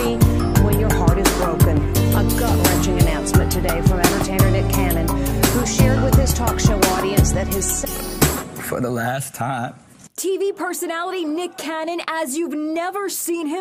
on when your heart is broken? A gut wrenching announcement today from entertainer Nick Cannon, who shared with his talk show audience that his. For the last time. TV personality Nick Cannon, as you've never seen him.